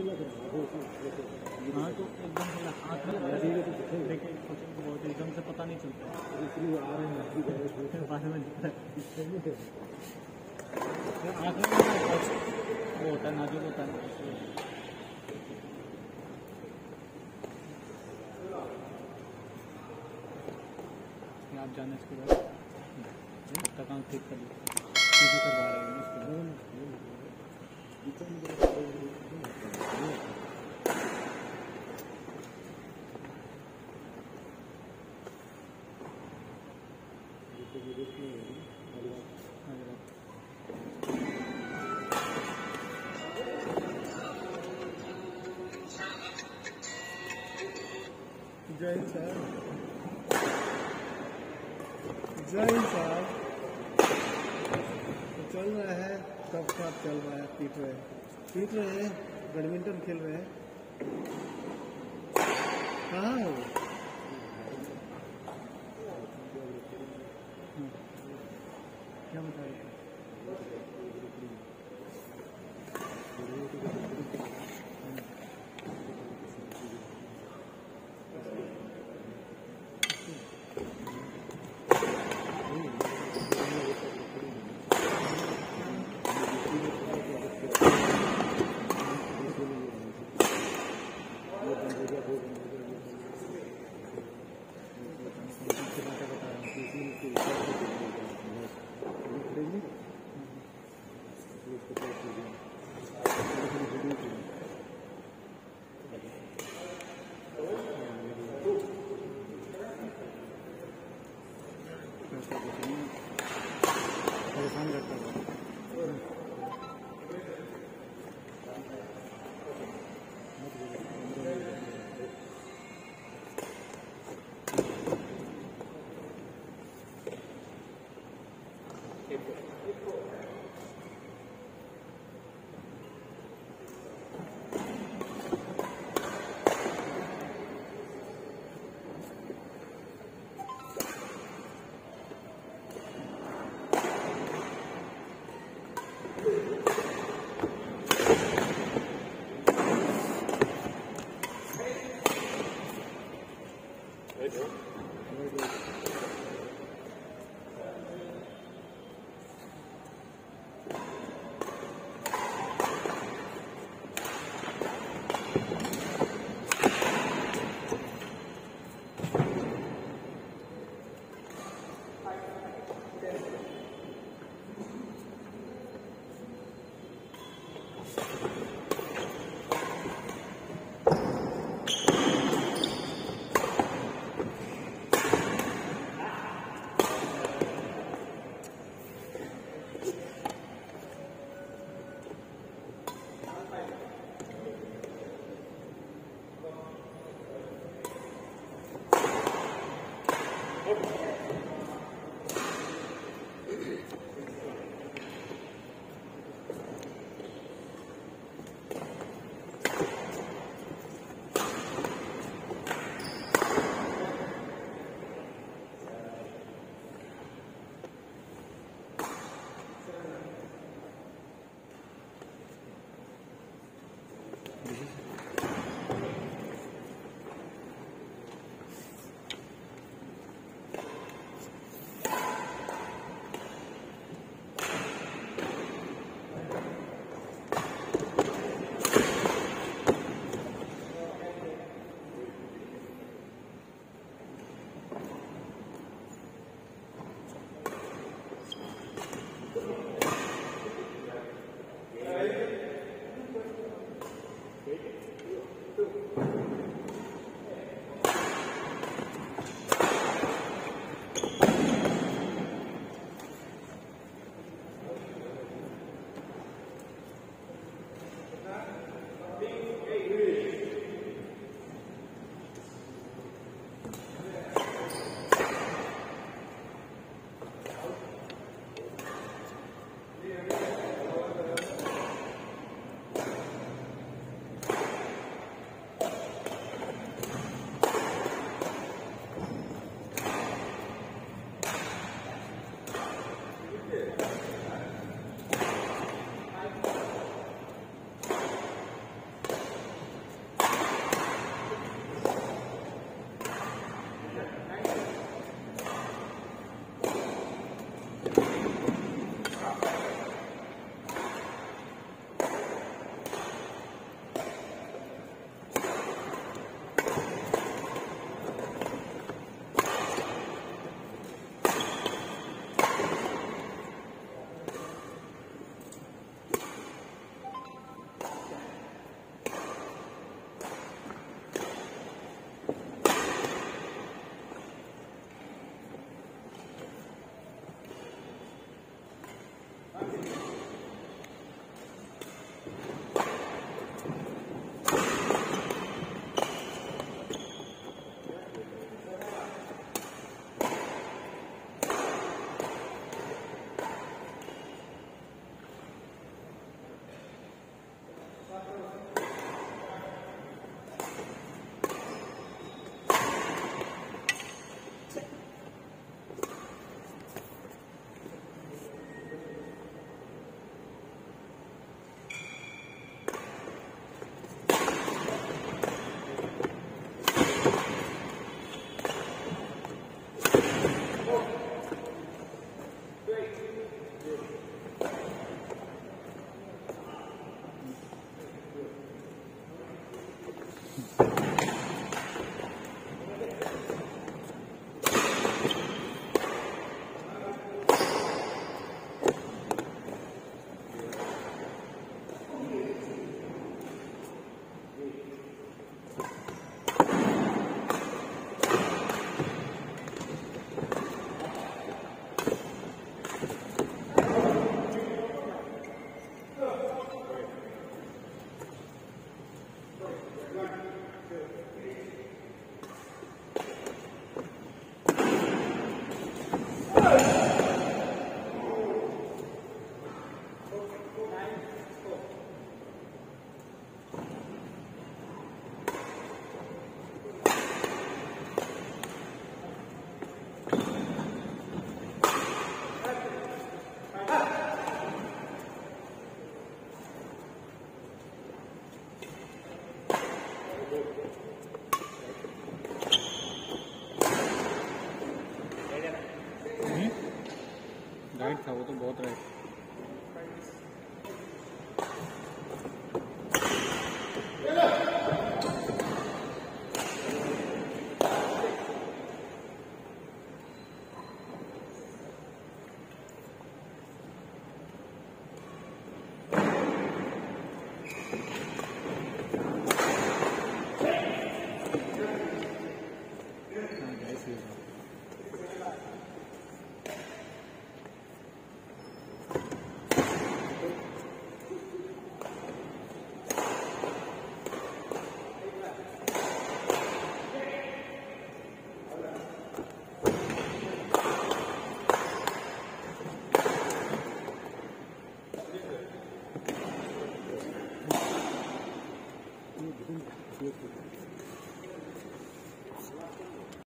हाँ तो एकदम से आँख में देखिए कोचिंग को बहुत एकदम से पता नहीं चलता। बाद में आँख में वो होता है, नाजुक होता है। आप जाने इसके बाद। थकान ठीक कर ली। सीधी करवा रहे हैं इसके बाद। जय साहब जय साहब तो चल रहा है कब कब चल रहा है पीट रहे पीट रहे हैं बैडमिंटन खेल रहे हैं. कहाँ है? वो परेशान करता है राइट था वो तो बहुत राइट